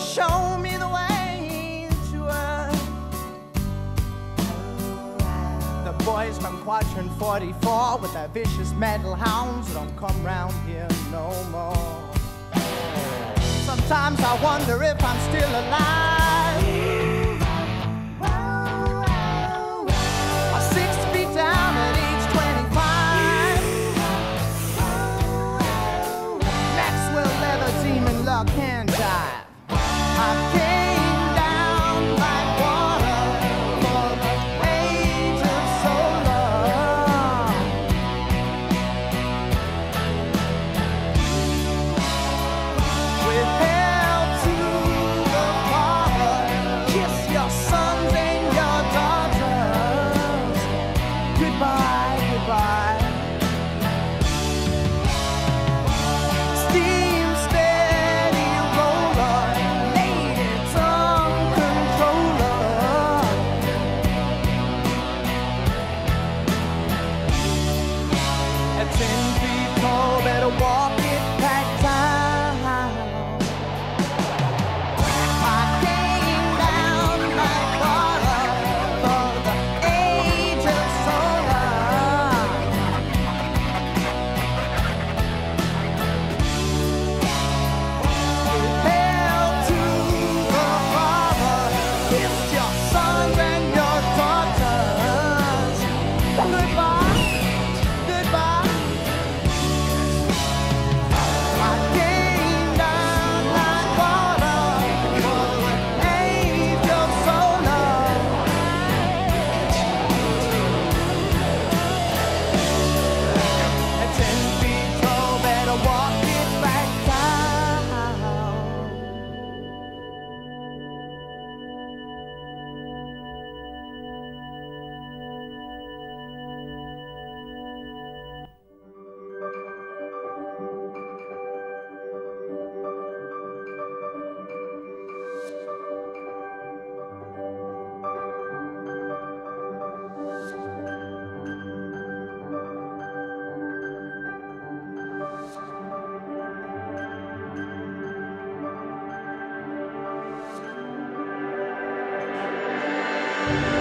show me the way to earth. The boys from Quadrant 44 with their vicious metal hounds don't come round here no more. Sometimes I wonder if I'm still alive. Or six feet down at age 25. Maxwell leather demon better walk. you